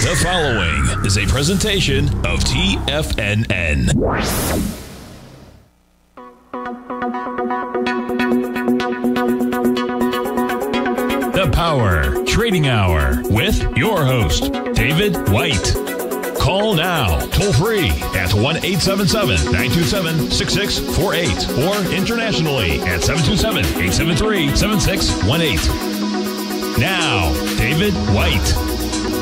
The following is a presentation of TFNN. The Power Trading Hour with your host, David White. Call now, toll free at 1 877 927 6648 or internationally at 727 873 7618. Now, David White.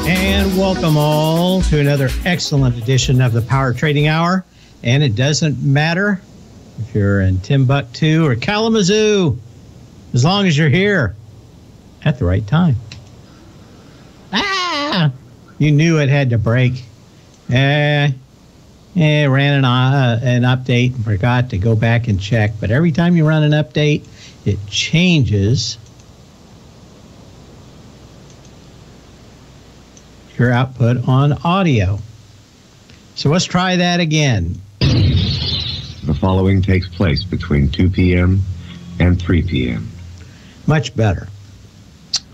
And welcome all to another excellent edition of the Power Trading Hour. And it doesn't matter if you're in Timbuktu or Kalamazoo, as long as you're here at the right time. Ah! You knew it had to break. Eh, eh, ran an, uh, an update and forgot to go back and check. But every time you run an update, it changes your output on audio. So let's try that again. The following takes place between 2 p.m. and 3 p.m. Much better.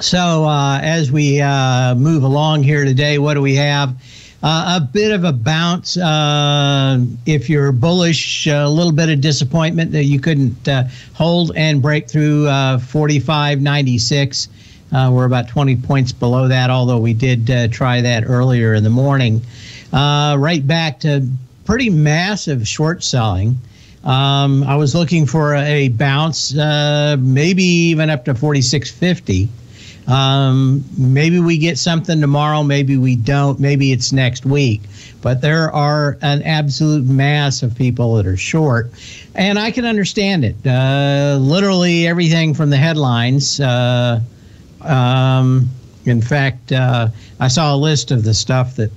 So uh, as we uh, move along here today, what do we have? Uh, a bit of a bounce. Uh, if you're bullish, a little bit of disappointment that you couldn't uh, hold and break through uh, 45.96. Uh, we're about 20 points below that, although we did uh, try that earlier in the morning. Uh, right back to pretty massive short selling. Um, I was looking for a, bounce, uh, maybe even up to 46.50. Um, maybe we get something tomorrow, maybe we don't, maybe it's next week. But there are an absolute mass of people that are short, and I can understand it. Uh, literally everything from the headlines. Uh, um, in fact, uh, I saw a list of the stuff that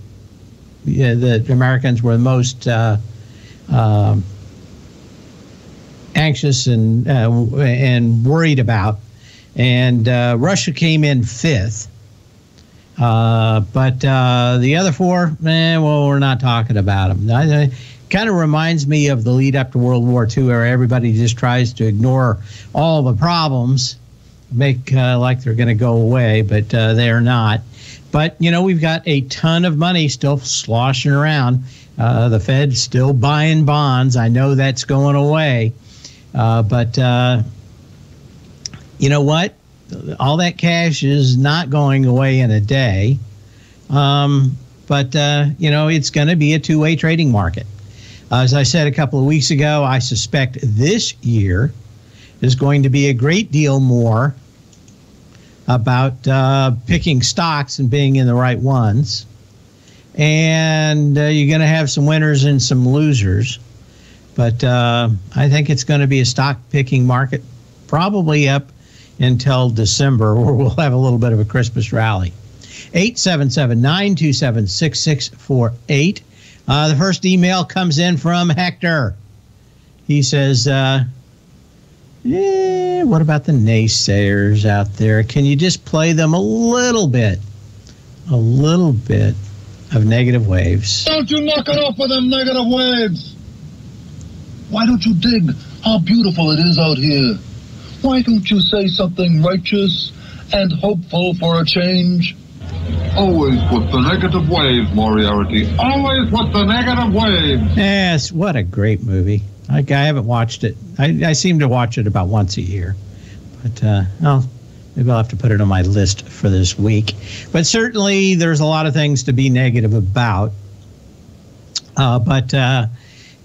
yeah, that Americans were most uh, um, anxious and uh, and worried about, and uh, Russia came in fifth. Uh, but uh, the other four, eh, well, we're not talking about them. I, I, kind of reminds me of the lead up to World War II, where everybody just tries to ignore all the problems make uh, like they're going to go away, but uh, they're not. But you know, we've got a ton of money still sloshing around. Uh, the Fed's still buying bonds. I know that's going away, uh, but uh, you know what? All that cash is not going away in a day. Um, but uh, you know, it's going to be a two-way trading market. as I said a couple of weeks ago, I suspect this year is going to be a great deal more about uh, picking stocks and being in the right ones. And uh, you're going to have some winners and some losers. But uh, I think it's going to be a stock picking market, probably up until December, where we'll have a little bit of a Christmas rally. 877 927 6648. Uh, The first email comes in from Hector. He says, uh, yeah, what about the naysayers out there? Can you just play them a little bit? A little bit of negative waves. Don't you knock it off with them negative waves. Why don't you dig how beautiful it is out here? Why don't you say something righteous and hopeful for a change? Always with the negative waves, Moriarty. Always with the negative waves. Yes, what a great movie. I, I haven't watched it. I, I seem to watch it about once a year. But, uh, well, maybe I'll have to put it on my list for this week. But certainly there's a lot of things to be negative about. Uh, but, uh,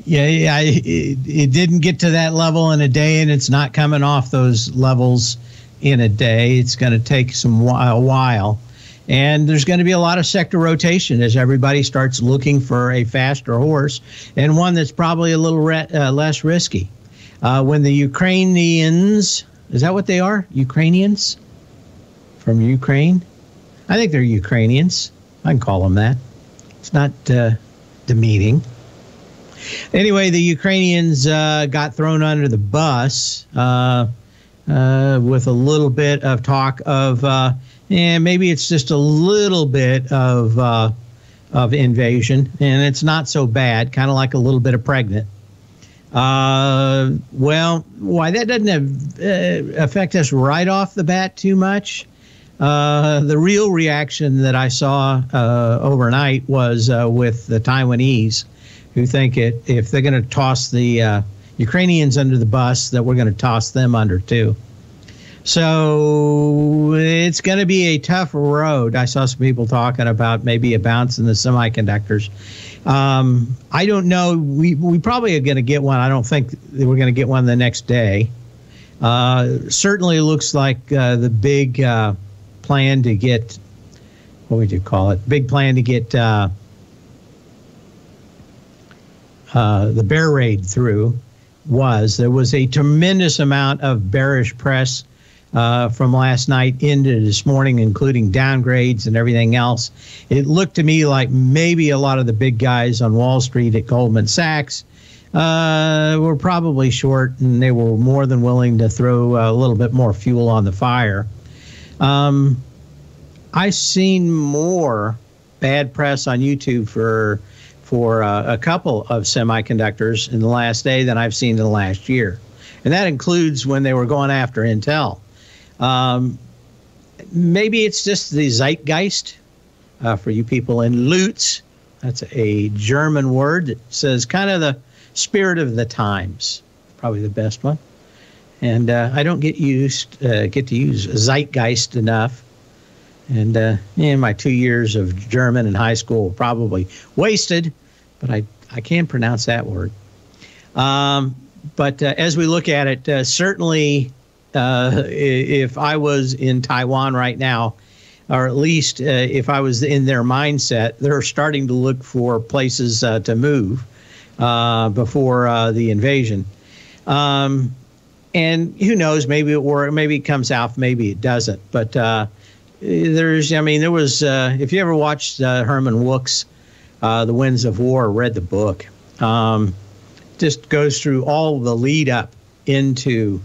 yeah, I, it, it didn't get to that level in a day, and it's not coming off those levels in a day. It's going to take some a while. And there's going to be a lot of sector rotation as everybody starts looking for a faster horse and one that's probably a little re- uh, less risky. Uh, when the Ukrainians, is that what they are? Ukrainians from Ukraine? I think they're Ukrainians. I can call them that. It's not uh, demeaning. Anyway, the Ukrainians uh, got thrown under the bus uh, uh, with a little bit of talk of and maybe it's just a little bit of uh, of invasion, and it's not so bad. Kind of like a little bit of pregnant. Uh, well, why that doesn't have, uh, affect us right off the bat too much. Uh, the real reaction that I saw uh, overnight was uh, with the Taiwanese, who think it if they're going to toss the uh, Ukrainians under the bus, that we're going to toss them under too. So it's going to be a tough road. I saw some people talking about maybe a bounce in the semiconductors. Um, I don't know. We, we probably are going to get one. I don't think we're going to get one the next day. Uh, certainly looks like uh, the big uh, plan to get, what would you call it? Big plan to get uh, uh, the bear raid through was there was a tremendous amount of bearish press uh, from last night into this morning, including downgrades and everything else. It looked to me like maybe a lot of the big guys on Wall Street at Goldman Sachs uh, were probably short and they were more than willing to throw a little bit more fuel on the fire. Um, I've seen more bad press on YouTube for for uh, a couple of semiconductors in the last day than I've seen in the last year, and that includes when they were going after Intel. Um, maybe it's just the zeitgeist uh, for you people in Lutz. That's a German word that says kind of the spirit of the times. Probably the best one. And uh, I don't get used uh, get to use zeitgeist enough. And uh, yeah, my two years of German in high school probably wasted, but I, I can pronounce that word. Um, but uh, as we look at it, uh, certainly uh, if I was in Taiwan right now, or at least uh, if I was in their mindset, they're starting to look for places uh, to move uh, before uh, the invasion. Um, and who knows? Maybe it. Maybe it comes out. Maybe it doesn't. But there's, I mean, there was. if you ever watched Herman Wouk's "The Winds of War," read the book, um, just goes through all the lead up into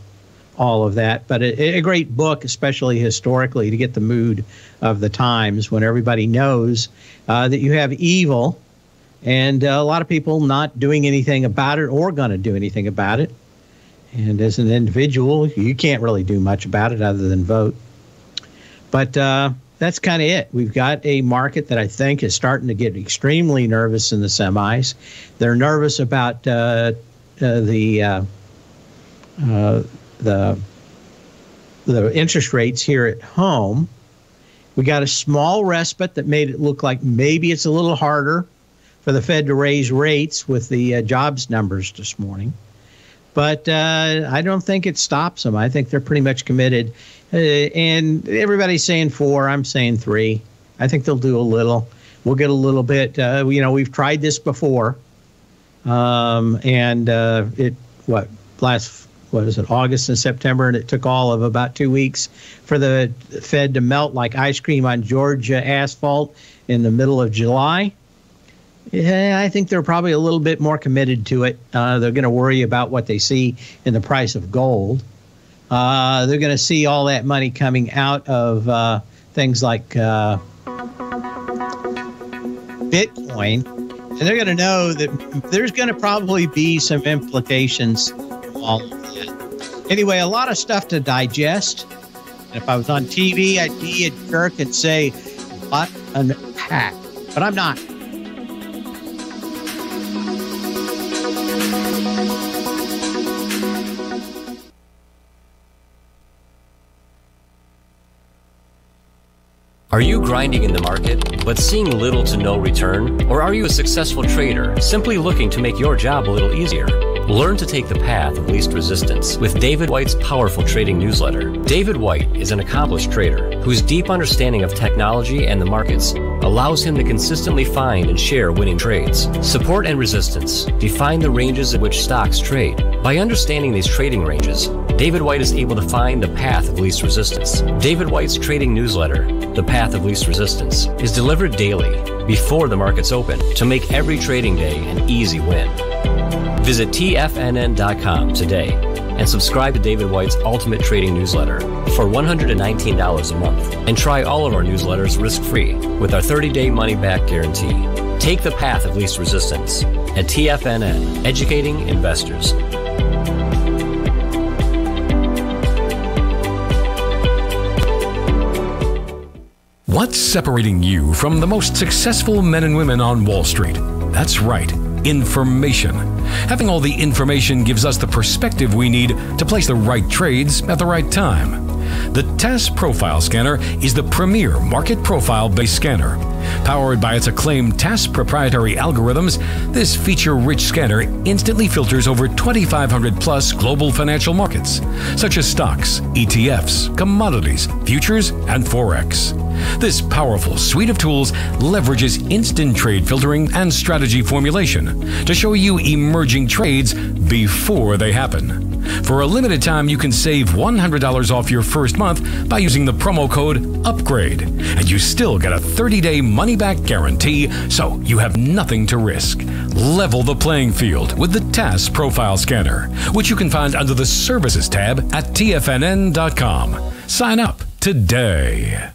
all of that. But a, a, great book, especially historically, to get the mood of the times when everybody knows uh, that you have evil and uh, a lot of people not doing anything about it or going to do anything about it. And as an individual, you can't really do much about it other than vote. But uh, that's kind of it. We've got a market that I think is starting to get extremely nervous in the semis. They're nervous about uh, uh, the uh, the the interest rates here at home. We got a small respite that made it look like maybe it's a little harder for the Fed to raise rates with the uh, jobs numbers this morning. But uh, I don't think it stops them. I think they're pretty much committed. Uh, and everybody's saying four. I'm saying three. I think they'll do a little. We'll get a little bit. Uh, you know, we've tried this before. Um, and uh, it, what, last what is it, August and September, and it took all of about two weeks for the Fed to melt like ice cream on Georgia asphalt in the middle of July. Yeah, I think they're probably a little bit more committed to it. Uh, they're going to worry about what they see in the price of gold. Uh, they're going to see all that money coming out of uh, things like uh, Bitcoin. And they're going to know that there's going to probably be some implications all. Anyway, a lot of stuff to digest. And if I was on TV, I'd be a jerk and say, what an hack. But I'm not. Are you grinding in the market, but seeing little to no return? Or are you a successful trader, simply looking to make your job a little easier? Learn to take the path of least resistance with David White's powerful trading newsletter. David White is an accomplished trader whose deep understanding of technology and the markets allows him to consistently find and share winning trades. Support and resistance define the ranges at which stocks trade. By understanding these trading ranges, David White is able to find the path of least resistance. David White's trading newsletter, The Path of Least Resistance, is delivered daily before the markets open to make every trading day an easy win. Visit TFNN.com today and subscribe to David White's Ultimate Trading Newsletter for $119 a month and try all of our newsletters risk free with our 30 day money back guarantee. Take the path of least resistance at TFNN, educating investors. What's separating you from the most successful men and women on Wall Street? That's right, information. Having all the information gives us the perspective we need to place the right trades at the right time. The TAS Profile Scanner is the premier market profile based scanner. Powered by its acclaimed TAS proprietary algorithms, this feature rich scanner instantly filters over 2,500 plus global financial markets, such as stocks, ETFs, commodities, futures, and Forex. This powerful suite of tools leverages instant trade filtering and strategy formulation to show you emerging trades before they happen. For a limited time, you can save $100 off your first month by using the promo code UPGRADE, and you still get a 30 day money back guarantee, so you have nothing to risk. Level the playing field with the TAS Profile Scanner, which you can find under the Services tab at TFNN.com. Sign up today.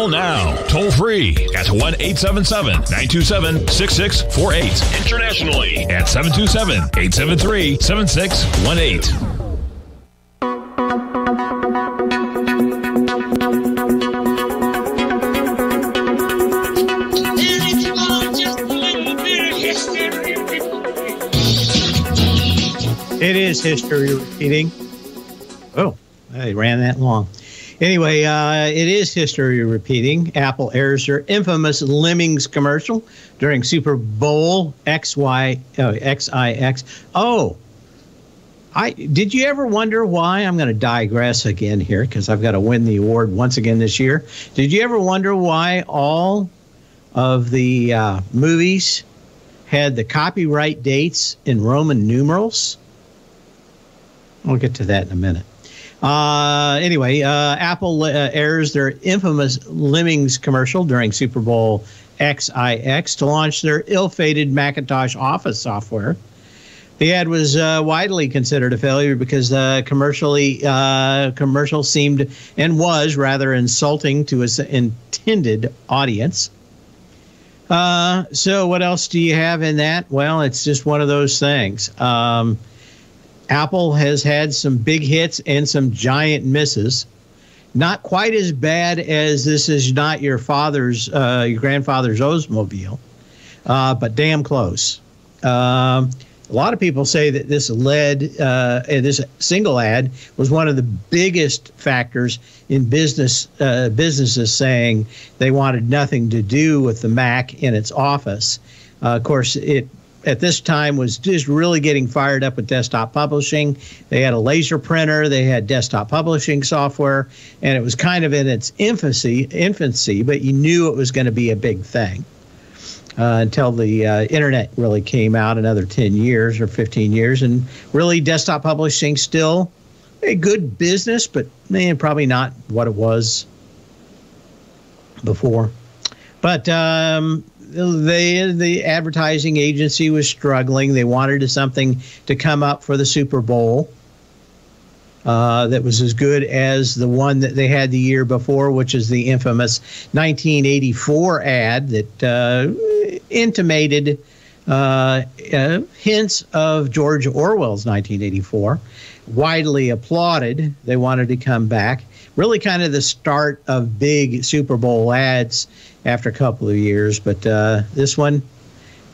Call now, toll free at 1 877 927 6648. Internationally at 727 873 7618. It is history repeating. Oh, I ran that long. Anyway, uh, it is history repeating. Apple airs their infamous Lemmings commercial during Super Bowl XY oh, XIX. Oh, I did you ever wonder why? I'm going to digress again here because I've got to win the award once again this year. Did you ever wonder why all of the uh, movies had the copyright dates in Roman numerals? We'll get to that in a minute. Uh, anyway, uh, Apple uh, airs their infamous Lemmings commercial during Super Bowl XIX to launch their ill-fated Macintosh Office software. The ad was uh, widely considered a failure because the commercially uh, commercial seemed and was rather insulting to its intended audience. Uh, so, what else do you have in that? Well, it's just one of those things. Um, Apple has had some big hits and some giant misses. Not quite as bad as this is not your father's, uh, your grandfather's Oldsmobile, uh, but damn close. Um, a lot of people say that this led, uh, this single ad was one of the biggest factors in business uh, businesses saying they wanted nothing to do with the Mac in its office. Uh, of course, it at this time was just really getting fired up with desktop publishing. They had a laser printer, they had desktop publishing software, and it was kind of in its infancy, infancy, but you knew it was going to be a big thing. Uh, until the uh, internet really came out another 10 years or 15 years and really desktop publishing still a good business but man probably not what it was before but um, they the advertising agency was struggling. They wanted something to come up for the Super Bowl uh, that was as good as the one that they had the year before, which is the infamous 1984 ad that uh, intimated uh, uh, hints of George Orwell's 1984. Widely applauded. They wanted to come back. Really, kind of the start of big Super Bowl ads after a couple of years. But uh, this one,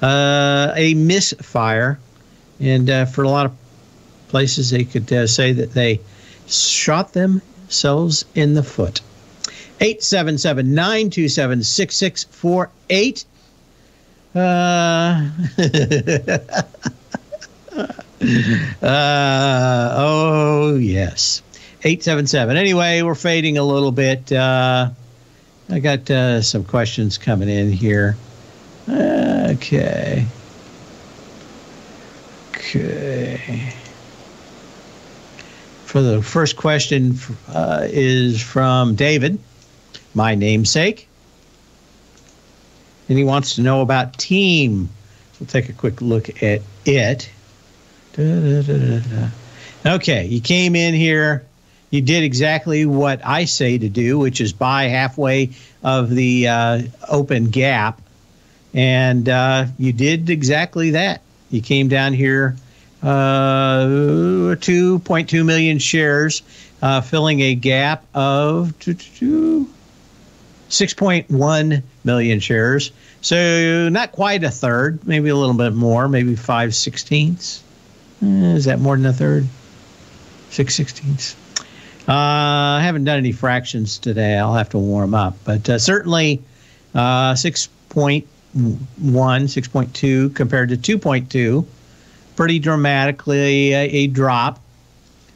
uh, a misfire. And uh, for a lot of places, they could uh, say that they shot themselves in the foot. 877 927 6648. Uh, uh, oh, yes. 877. Anyway, we're fading a little bit. Uh, I got uh, some questions coming in here. Okay. Okay. For the first question uh, is from David, my namesake. And he wants to know about team. We'll take a quick look at it. Da, da, da, okay, you came in here. You did exactly what I say to do, which is buy halfway of the uh, open gap. And uh, you did exactly that. You came down here, uh, 2.2 million shares, uh, filling a gap of 6.1 million shares. So not quite a third, maybe a little bit more, maybe five sixteenths. Eh, is that more than a third? Six sixteenths. Uh, I haven't done any fractions today. I'll have to warm up, but uh, certainly uh, 6.1, 6.2 compared to 2.2, pretty dramatically a, a drop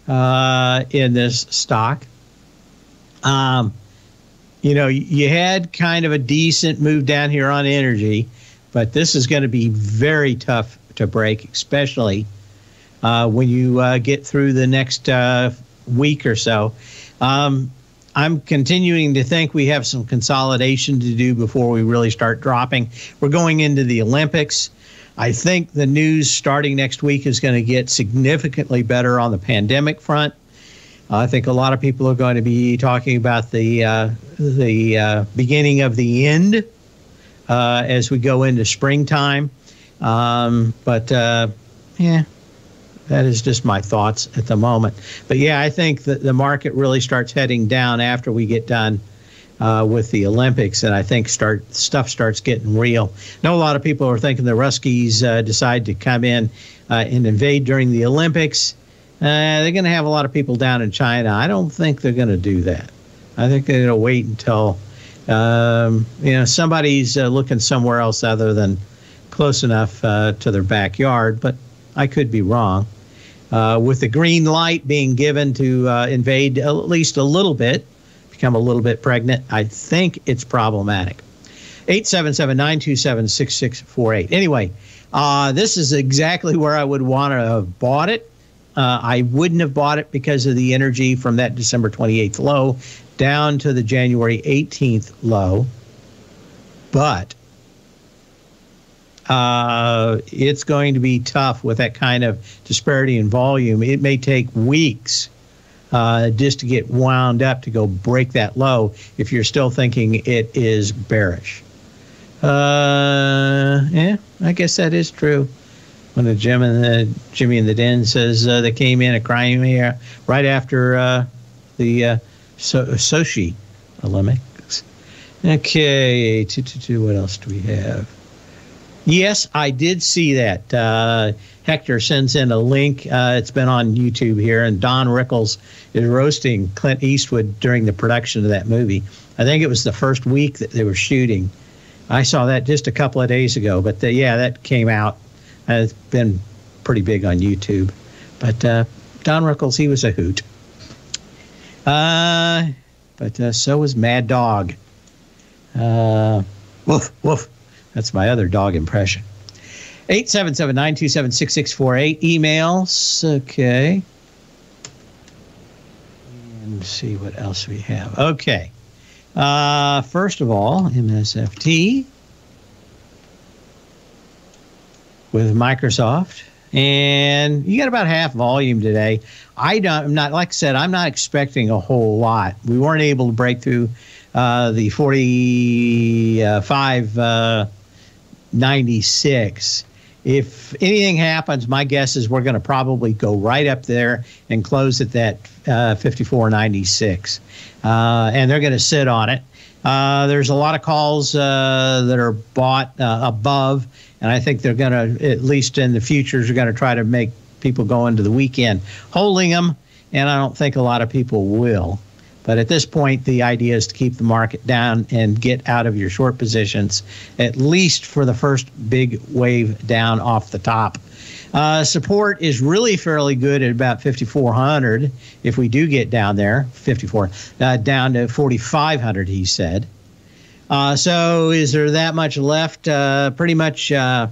in this stock. Um, you know, you had kind of a decent move down here on energy, but this is going to be very tough to break, especially uh, when you uh, get through the next uh, week or so. Um, I'm continuing to think we have some consolidation to do before we really start dropping. We're going into the Olympics. I think the news starting next week is going to get significantly better on the pandemic front. I think a lot of people are going to be talking about the uh, the uh, beginning of the end uh, as we go into springtime. Um, but uh, yeah, that is just my thoughts at the moment. But yeah, I think that the market really starts heading down after we get done. Uh, with the Olympics, and I think start stuff starts getting real. I know a lot of people are thinking the Ruskies uh, decide to come in and invade during the Olympics. Uh, they're going to have a lot of people down in China. I don't think they're going to do that. I think they're going to wait until um, you know somebody's uh, looking somewhere else other than close enough uh, to their backyard. But I could be wrong. Uh, with the green light being given to uh, invade at least a little bit, become a little bit pregnant, I think it's problematic. 877 927 6648. Anyway, uh, this is exactly where I would want to have bought it uh, I wouldn't have bought it because of the energy from that December 28th low down to the January 18th low. But uh, it's going to be tough with that kind of disparity in volume. It may take weeks uh, just to get wound up to go break that low if you're still thinking it is bearish. Uh, yeah, I guess that is true when the Jim and the Jimmy and the Den says uh, they came in at Crimea right after uh, the uh, so- Sochi Olympics. Okay, two, two, two, what else do we have? Yes, I did see that. Uh, Hector sends in a link. Uh, it's been on YouTube here, and Don Rickles is roasting Clint Eastwood during the production of that movie. I think it was the first week that they were shooting. I saw that just a couple of days ago, but the, yeah, that came out It's been pretty big on YouTube. But uh, Don Rickles, he was a hoot. Uh, but uh, so was Mad Dog. Uh, woof, woof. That's my other dog impression. 877 927 6648. Emails. Okay. And see what else we have. Okay. Uh, first of all, MSFT. with Microsoft. And you got about half volume today. I don't, I'm not, like I said, I'm not expecting a whole lot. We weren't able to break through uh, the 45 uh, 96. If anything happens, my guess is we're going to probably go right up there and close at that uh, 54.96. Uh, and they're going to sit on it. Uh, there's a lot of calls uh, that are bought uh, above and I think they're going to, at least in the future, are going to try to make people go into the weekend holding them. And I don't think a lot of people will. But at this point, the idea is to keep the market down and get out of your short positions, at least for the first big wave down off the top. Uh, support is really fairly good at about 5,400 if we do get down there, 54, uh, down to 4,500, he said. Uh, so is there that much left? Uh, pretty much uh,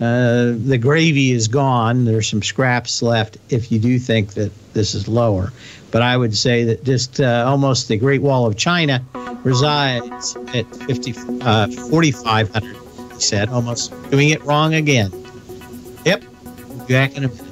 uh, the gravy is gone. There's some scraps left if you do think that this is lower. But I would say that just uh, almost the Great Wall of China resides at 50, uh, 4,500, he said, almost doing it wrong again. Yep, back in a minute.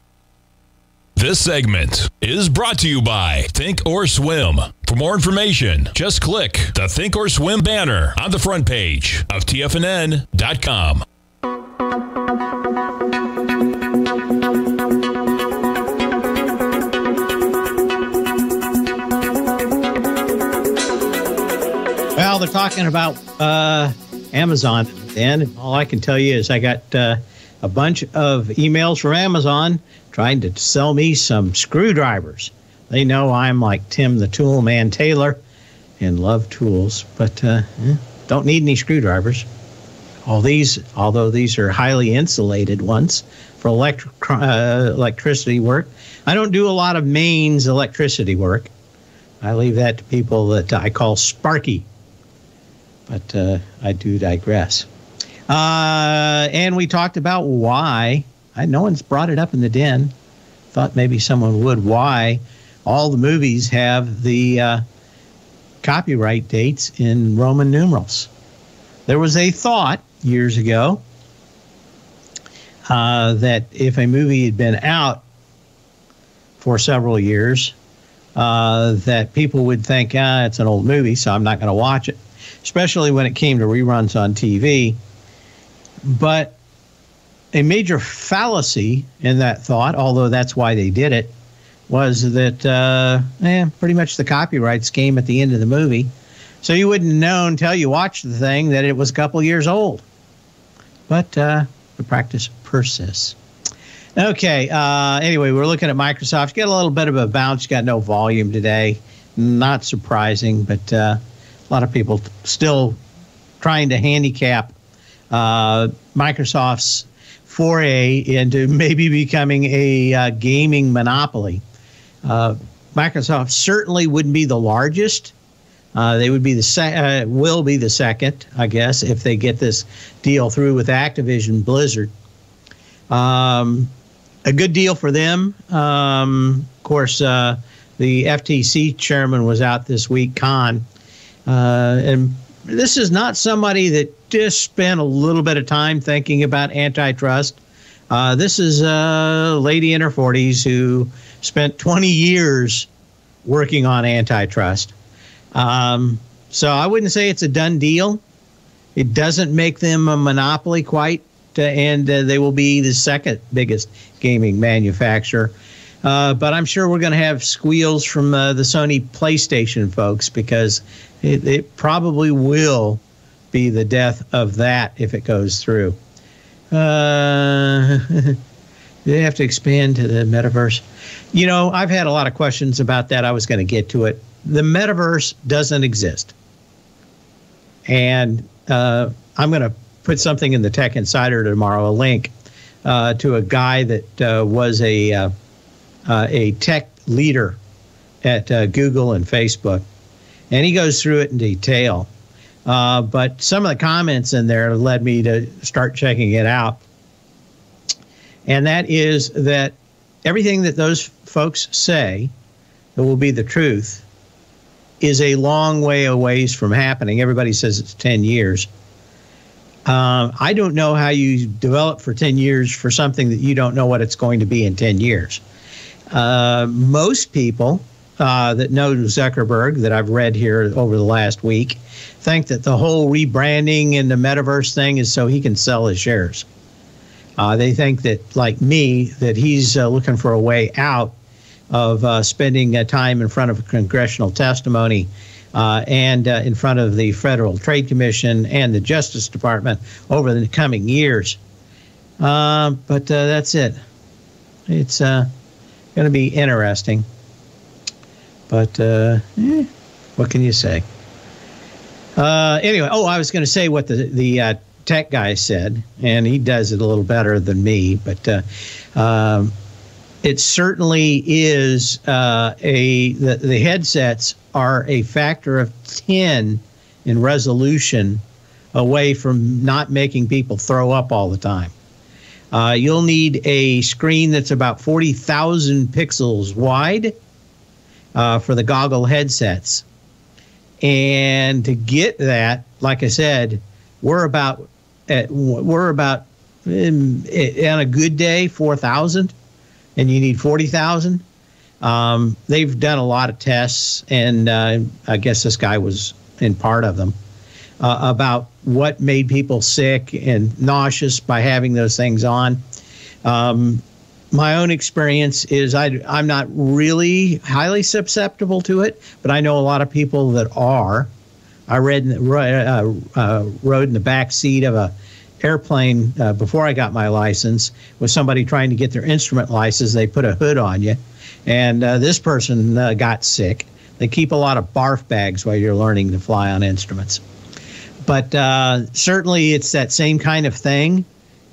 This segment is brought to you by Think or Swim. For more information, just click the Think or Swim banner on the front page of TFNN.com. Well, they're talking about uh, Amazon, and all I can tell you is I got uh, a bunch of emails from Amazon trying to sell me some screwdrivers. They know I'm like Tim the Tool Man Taylor and love tools, but uh, eh, don't need any screwdrivers. All these, although these are highly insulated ones for electric, uh, electricity work, I don't do a lot of mains electricity work. I leave that to people that I call Sparky. But uh, I do digress. Uh, and we talked about why I, no one's brought it up in the den. thought maybe someone would. Why all the movies have the uh, copyright dates in Roman numerals? There was a thought years ago uh, that if a movie had been out for several years, uh, that people would think, ah, it's an old movie, so I'm not going to watch it, especially when it came to reruns on TV. But a major fallacy in that thought, although that's why they did it, was that uh, eh, pretty much the copyrights came at the end of the movie. So you wouldn't know until you watched the thing that it was a couple years old. But uh, the practice persists. Okay. Uh, anyway, we're looking at Microsoft. Got a little bit of a bounce. Got no volume today. Not surprising, but uh, a lot of people still trying to handicap uh, Microsoft's foray into maybe becoming a uh, gaming monopoly. Uh, Microsoft certainly wouldn't be the largest. Uh, they would be the se- uh, will be the second, I guess, if they get this deal through with Activision Blizzard. Um, a good deal for them. Um, of course, uh, the FTC chairman was out this week, Khan, uh, and this is not somebody that just spent a little bit of time thinking about antitrust. Uh, this is a lady in her 40s who spent 20 years working on antitrust. Um, so I wouldn't say it's a done deal. It doesn't make them a monopoly quite, uh, and uh, they will be the second biggest gaming manufacturer. Uh, but I'm sure we're going to have squeals from uh, the Sony PlayStation folks because it, it, probably will be the death of that if it goes through. Uh, they have to expand to the metaverse. You know, I've had a lot of questions about that. I was going to get to it. The metaverse doesn't exist. And uh, I'm going to put something in the Tech Insider tomorrow, a link uh, to a guy that uh, was a uh, uh, a tech leader at Google and Facebook, and he goes through it in detail. but some of the comments in there led me to start checking it out, and that is that everything that those folks say that will be the truth is a long way away from happening. Everybody says it's 10 years. Um, I don't know how you develop for 10 years for something that you don't know what it's going to be in 10 years. Uh, most people uh, that know Zuckerberg that I've read here over the last week think that the whole rebranding and the metaverse thing is so he can sell his shares. Uh, they think that, like me, that he's uh, looking for a way out of uh, spending uh, time in front of congressional testimony uh, and in front of the Federal Trade Commission and the Justice Department over the coming years. Uh, but that's it. It's going to be interesting. But eh, what can you say? anyway, oh, I was going to say what the the tech guy said, and he does it a little better than me. But um, it certainly is uh, a the, the headsets are a factor of 10 in resolution away from not making people throw up all the time. Uh, you'll need a screen that's about 40,000 pixels wide uh, for the goggle headsets. And to get that, like I said, we're about at, we're about in, on a good day 4,000 and you need 40,000. Um, they've done a lot of tests, and uh, I guess this guy was in part of them uh, about what made people sick and nauseous by having those things on. Um, my own experience is I, I'm not really highly susceptible to it, but I know a lot of people that are. I read uh, uh, rode in the back seat of a airplane uh, before I got my license with somebody trying to get their instrument license. They put a hood on you, and uh, this person uh, got sick. They keep a lot of barf bags while you're learning to fly on instruments. But uh, certainly, it's that same kind of thing.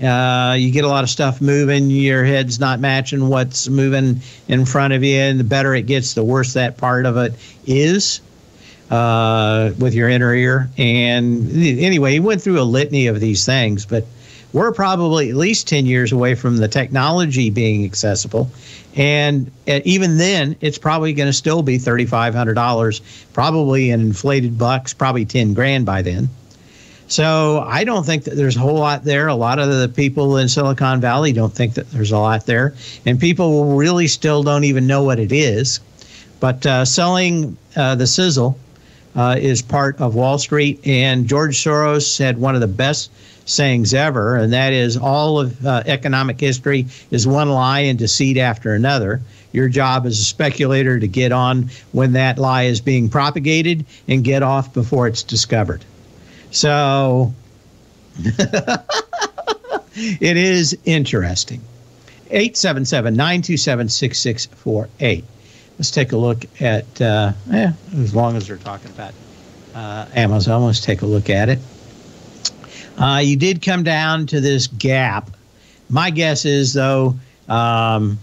Uh, you get a lot of stuff moving, your head's not matching what's moving in front of you, and the better it gets, the worse that part of it is uh, with your inner ear. And anyway, he went through a litany of these things, but we're probably at least 10 years away from the technology being accessible. And even then, it's probably going to still be $3,500, probably in inflated bucks, probably 10 grand by then. So I don't think that there's a whole lot there. A lot of the people in Silicon Valley don't think that there's a lot there, and people really still don't even know what it is. But uh, selling uh, the sizzle uh, is part of Wall Street, and George Soros said one of the best sayings ever, and that is all of uh, economic history is one lie and deceit after another. Your job as a speculator to get on when that lie is being propagated and get off before it's discovered. So it is interesting. 877 927 6648. Let's take a look at, uh, eh, as long as they're talking about uh, Amazon, let's take a look at it. Uh, you did come down to this gap. My guess is, though, um,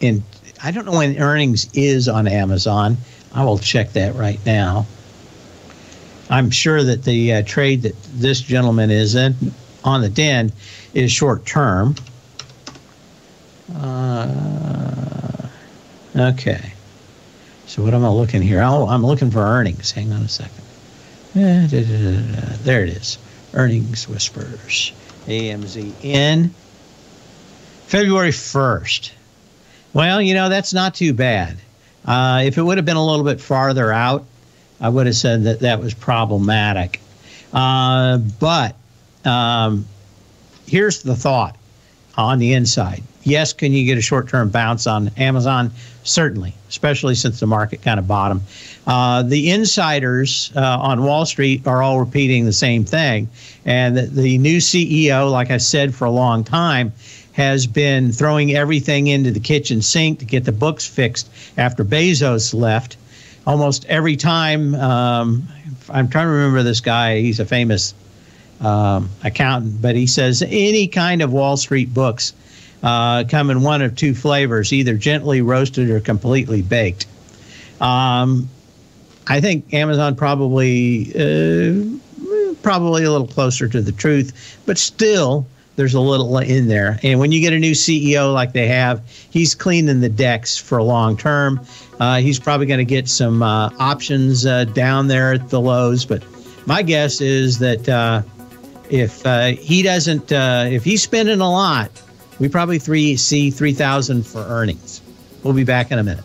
in I don't know when earnings is on Amazon. I will check that right now. I'm sure that the uh, trade that this gentleman is in on the den is short term. Uh, okay. So what am I looking here? Oh, I'm looking for earnings. Hang on a second. There it is. Earnings whispers. AMZN. February 1st. Well, you know, that's not too bad. Uh, if it would have been a little bit farther out, I would have said that that was problematic. Uh, but um, here's the thought on the inside. Yes, can you get a short term bounce on Amazon? Certainly, especially since the market kind of bottomed. Uh, the insiders uh, on Wall Street are all repeating the same thing. And the, the new CEO, like I said for a long time, has been throwing everything into the kitchen sink to get the books fixed after Bezos left almost every time. Um, I'm trying to remember this guy. He's a famous um, accountant, but he says any kind of Wall Street books uh, come in one of two flavors, either gently roasted or completely baked. Um, I think Amazon probably uh, probably a little closer to the truth, but still there's a little in there. And when you get a new CEO like they have, he's cleaning the decks for a long term. Uh, he's probably going to get some uh, options uh, down there at the lows. But my guess is that uh, if uh, he doesn't, uh, if he's spending a lot, we probably three see three thousand for earnings. We'll be back in a minute.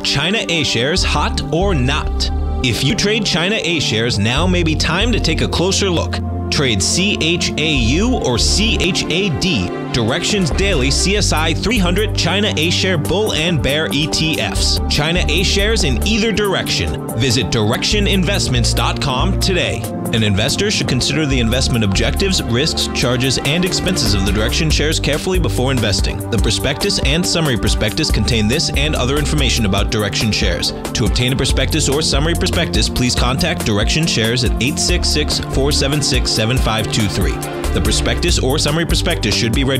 Are China A shares hot or not? If you trade China A shares, now may be time to take a closer look. Trade CHAU or CHAD Directions Daily CSI 300 China A Share Bull and Bear ETFs. China A shares in either direction. Visit direxioninvestments.com today. An investor should consider the investment objectives, risks, charges, and expenses of the Direxion shares carefully before investing. The prospectus and summary prospectus contain this and other information about Direxion shares. To obtain a prospectus or summary prospectus, please contact Direxion Shares at 866 476 7523. The prospectus or summary prospectus should be read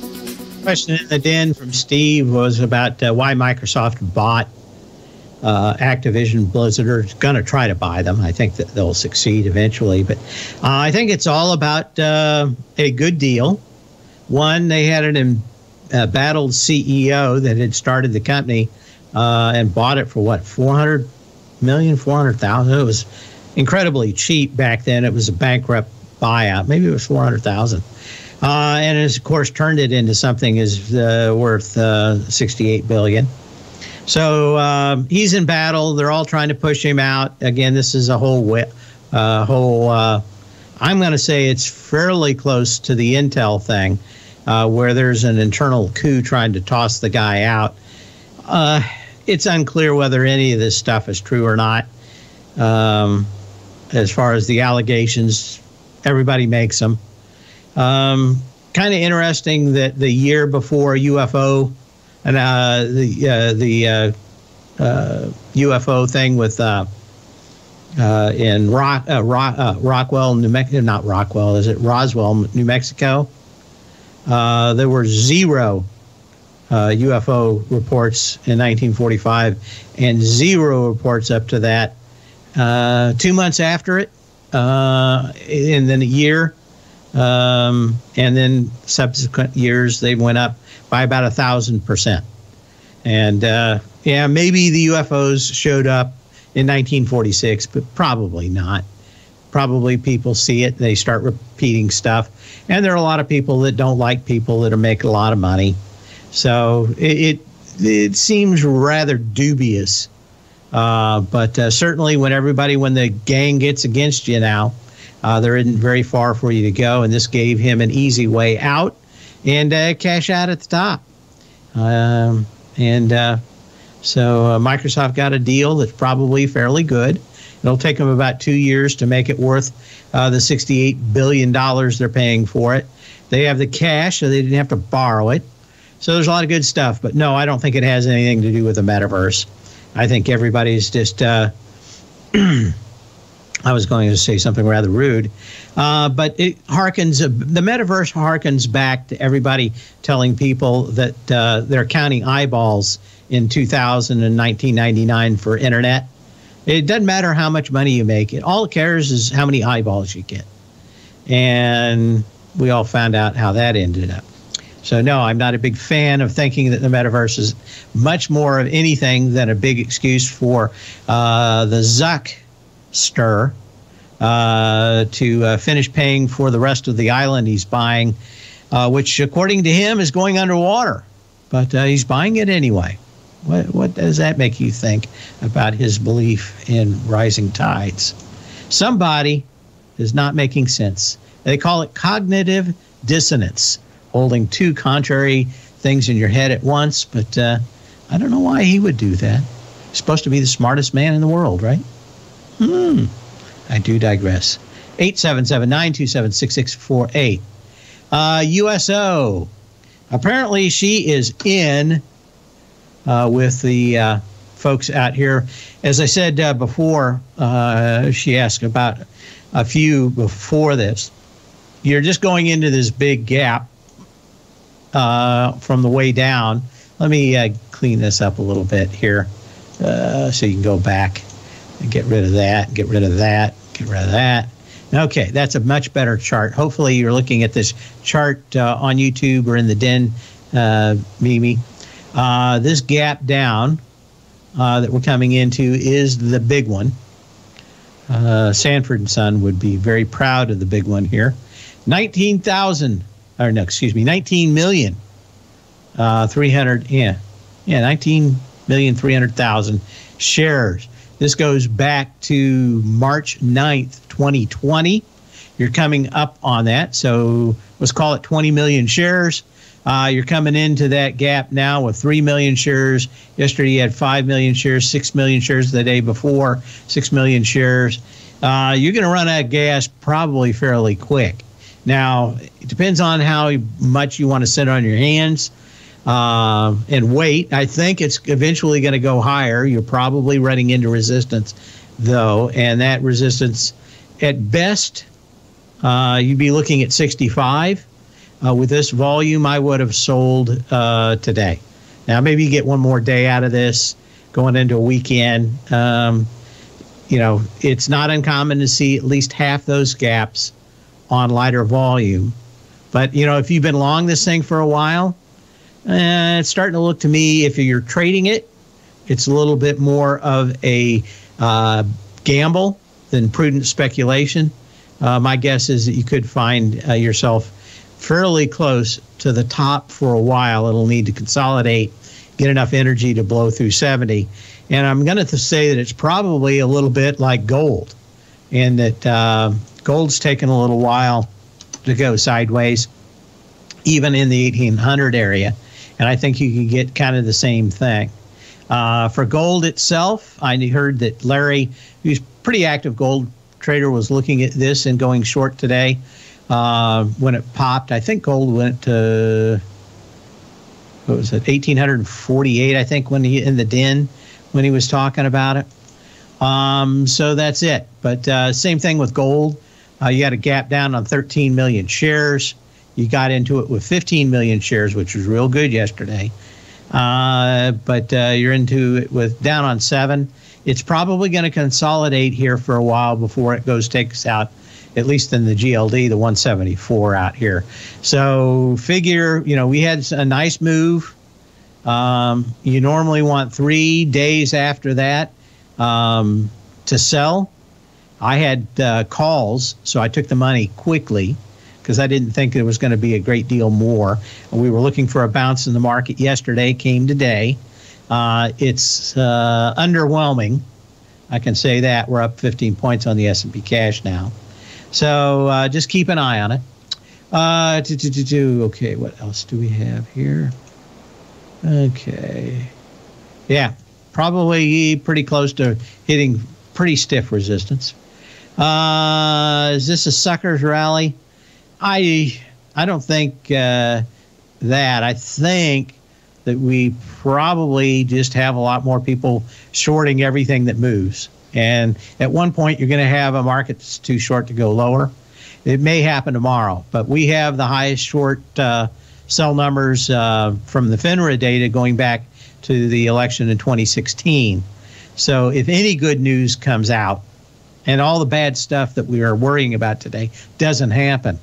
question in the den from Steve was about uh, why Microsoft bought uh, Activision Blizzard is going to try to buy them. I think that they'll succeed eventually, but uh, I think it's all about uh, a good deal. One, they had an embattled CEO that had started the company uh, and bought it for what 400 million, 400,000. It was incredibly cheap back then. It was a bankrupt buyout. Maybe it was 400,000. Uh, and has of course turned it into something is uh, worth uh, 68 billion. So um, he's in battle. They're all trying to push him out. Again, this is a whole uh, whole. Uh, I'm going to say it's fairly close to the Intel thing, uh, where there's an internal coup trying to toss the guy out. it's unclear whether any of this stuff is true or not. Um, as far as the allegations, everybody makes them. Um, kind of interesting that the year before UFO and uh, the uh, the uh, UFO uh, thing with uh, uh, in Rock, Rock Rockwell, New Mexico, not Rockwell, is it Roswell, New Mexico? there were zero UFO reports in 1945 and zero reports up to that. two months after it, then a year, um, and then subsequent years they went up by about a thousand percent. And uh, yeah, maybe the UFOs showed up in 1946, but probably not. Probably people see it, they start repeating stuff, and there are a lot of people that don't like people that are making a lot of money. So it it, it seems rather dubious. Uh, but uh, certainly, when everybody, when the gang gets against you now, uh, there isn't very far for you to go, and this gave him an easy way out and uh, cash out at the top. Um, and uh, so uh, Microsoft got a deal that's probably fairly good. It'll take them about two years to make it worth uh, the $68 billion they're paying for it. They have the cash, so they didn't have to borrow it. So there's a lot of good stuff. But no, I don't think it has anything to do with the metaverse. I think everybody's just. I was going to say something rather rude, uh, but it harkens. Uh, the metaverse harkens back to everybody telling people that uh, they're counting eyeballs in 2000 and 1999 for internet. It doesn't matter how much money you make. It all it cares is how many eyeballs you get, and we all found out how that ended up. So no, I'm not a big fan of thinking that the metaverse is much more of anything than a big excuse for uh, the Zuck stir uh, to uh, finish paying for the rest of the island he's buying, uh, which, according to him, is going underwater. But uh, he's buying it anyway. What, what does that make you think about his belief in rising tides? Somebody is not making sense. They call it cognitive dissonance, holding two contrary things in your head at once. But uh, I don't know why he would do that. He's supposed to be the smartest man in the world, right? Hmm. I do digress. 877 927 6648. Uh, USO. Apparently, she is in uh, with the uh, folks out here. As I said uh, before, uh, she asked about a few before this. You're just going into this big gap uh, from the way down. Let me clean this up a little bit here uh, so you can go back and get rid of that, get rid of that, get rid of that. Okay, that's a much better chart. Hopefully, you're looking at this chart uh, on YouTube or in the den, uh, Mimi. Uh, this gap down uh, that we're coming into is the big one. Uh, Sanford and Son would be very proud of the big one here. 19,000, or no, excuse me, 19 million, uh, 300, yeah, yeah, 19 million, 300,000 shares. This goes back to March 9th, 2020. You're coming up on that. So let's call it 20 million shares. Uh, you're coming into that gap now with 3 million shares. Yesterday you had 5 million shares, 6 million shares the day before, 6 million shares. Uh, you're going to run out of gas probably fairly quick. Now, it depends on how much you want to sit on your hands uh, and wait. I think it's eventually going to go higher. You're probably running into resistance, though, and that resistance, at best, uh, you'd be looking at 65. Uh, with this volume, I would have sold uh, today. Now, maybe you get one more day out of this going into a weekend. Um, you know, it's not uncommon to see at least half those gaps on lighter volume. But, you know, if you've been long this thing for a while, uh, it's starting to look to me, if you're trading it, it's a little bit more of a uh, gamble than prudent speculation. Uh, my guess is that you could find uh, yourself fairly close to the top for a while. It'll need to consolidate, get enough energy to blow through 70. And I'm going to say that it's probably a little bit like gold, in that uh, gold's taken a little while to go sideways, even in the 1800 area. And I think you can get kind of the same thing. Uh, for gold itself, I heard that Larry, who's pretty active gold trader, was looking at this and going short today. Uh, when it popped, I think gold went to what was it, 1848? I think when he in the den when he was talking about it. Um, so that's it. But uh, same thing with gold. Uh, you had a gap down on 13 million shares. You got into it with 15 million shares, which was real good yesterday. Uh, but uh, you're into it with down on seven. It's probably going to consolidate here for a while before it goes takes out at least in the GLD, the 174 out here. So figure, you know, we had a nice move. Um, you normally want three days after that um, to sell. I had uh, calls, so I took the money quickly because I didn't think there was going to be a great deal more. We were looking for a bounce in the market yesterday, came today. Uh, it's uh, underwhelming. I can say that we're up 15 points on the S&P cash now. So uh, just keep an eye on it. Uh, do, do, do, do. Okay, what else do we have here? Okay. Yeah, probably pretty close to hitting pretty stiff resistance. Uh, is this a suckers rally? I I don't think uh, that. I think that we probably just have a lot more people shorting everything that moves. And at one point, you're going to have a market that's too short to go lower. It may happen tomorrow, but we have the highest short uh, sell numbers uh, from the FINRA data going back to the election in 2016. So if any good news comes out and all the bad stuff that we are worrying about today doesn't happen,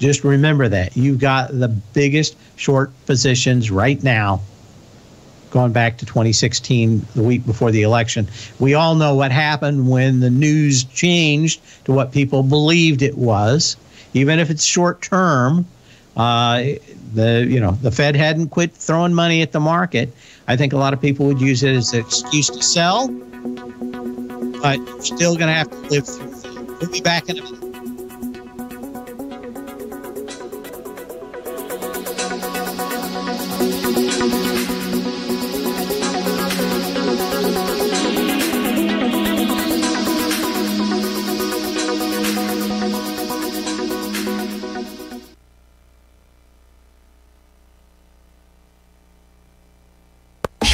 just remember that. You've got the biggest short positions right now going back to 2016, the week before the election. We all know what happened when the news changed to what people believed it was, even if it's short term. Uh, the you know the Fed hadn't quit throwing money at the market. I think a lot of people would use it as an excuse to sell, but you're still going to have to live through. We'll be back in a minute.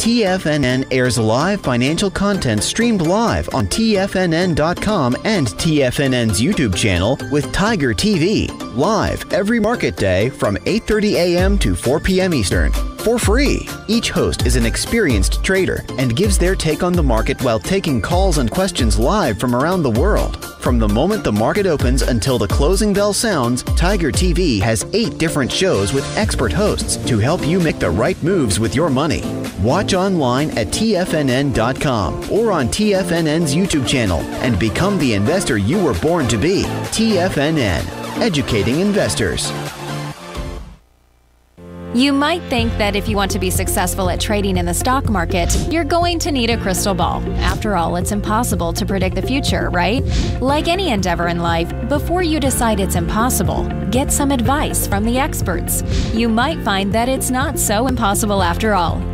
TFNN airs live financial content streamed live on TFNN.com and TFNN's YouTube channel with Tiger TV, live every market day from 8.30 a.m. to 4 p.m. Eastern for free. Each host is an experienced trader and gives their take on the market while taking calls and questions live from around the world. From the moment the market opens until the closing bell sounds, Tiger TV has eight different shows with expert hosts to help you make the right moves with your money. Watch online at TFNN.com or on TFNN's YouTube channel and become the investor you were born to be. TFNN, educating investors. You might think that if you want to be successful at trading in the stock market, you're going to need a crystal ball. After all, it's impossible to predict the future, right? Like any endeavor in life, before you decide it's impossible, get some advice from the experts. You might find that it's not so impossible after all.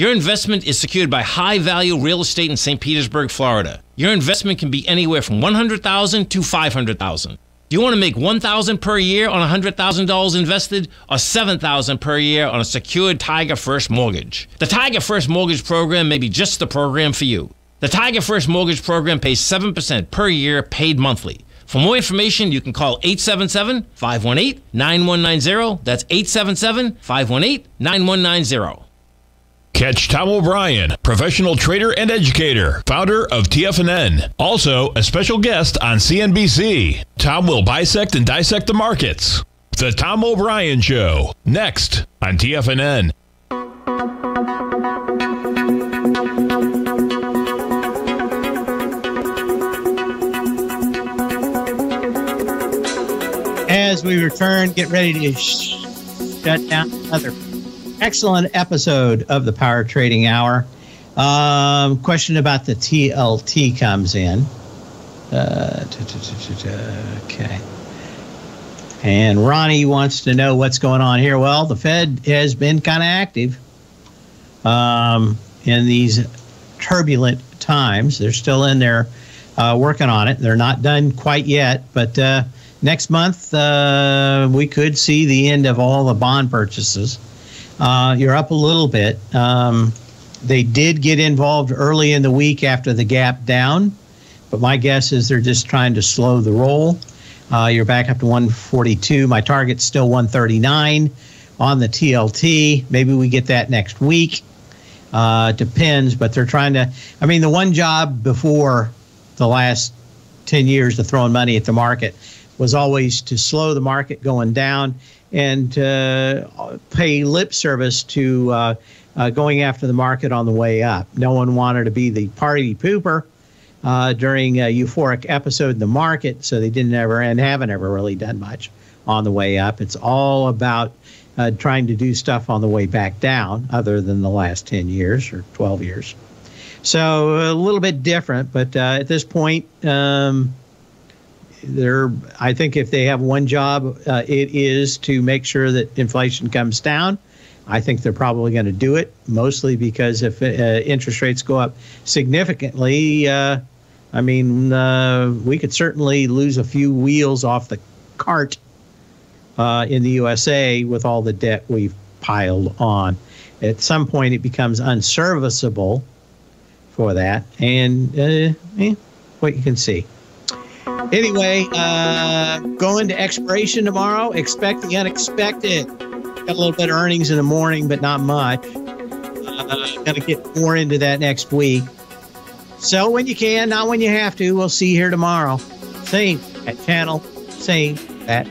Your investment is secured by high value real estate in St. Petersburg, Florida. Your investment can be anywhere from 100,000 to 500,000. Do you want to make 1,000 per year on $100,000 invested or 7,000 per year on a secured Tiger First mortgage? The Tiger First Mortgage Program may be just the program for you. The Tiger First Mortgage Program pays 7% per year paid monthly. For more information, you can call 877 518 9190. That's 877 518 9190. Catch Tom O'Brien, professional trader and educator, founder of TFNN. Also, a special guest on CNBC. Tom will bisect and dissect the markets. The Tom O'Brien Show, next on TFNN. As we return, get ready to sh- shut down another excellent episode of the Power Trading Hour. Um, question about the TLT comes in. Uh, okay. And Ronnie wants to know what's going on here. Well, the Fed has been kind of active um, in these turbulent times. They're still in there uh, working on it. They're not done quite yet, but uh, next month uh, we could see the end of all the bond purchases. Uh, you're up a little bit. Um, they did get involved early in the week after the gap down, but my guess is they're just trying to slow the roll. Uh, you're back up to 142. My target's still 139 on the TLT. Maybe we get that next week. Uh, depends, but they're trying to. I mean, the one job before the last 10 years of throwing money at the market was always to slow the market going down and uh, pay lip service to uh, uh, going after the market on the way up. No one wanted to be the party pooper during a euphoric episode in the market, so they didn't ever and haven't ever really done much on the way up. It's all about uh, trying to do stuff on the way back down, other than the last 10 years or 12 years. So a little bit different, but uh, at this point, um, they're I think if they have one job, uh, it is to make sure that inflation comes down. I think they're probably going to do it, mostly because if uh, interest rates go up significantly, uh, I mean, uh, we could certainly lose a few wheels off the cart uh, in the USA with all the debt we've piled on. At some point, it becomes unserviceable for that, and uh, eh, what you can see. Anyway, uh, going to expiration tomorrow. Expect the unexpected. Got a little bit of earnings in the morning, but not much. Uh, Got to get more into that next week. Sell when you can, not when you have to. We'll see you here tomorrow. Same at channel, same at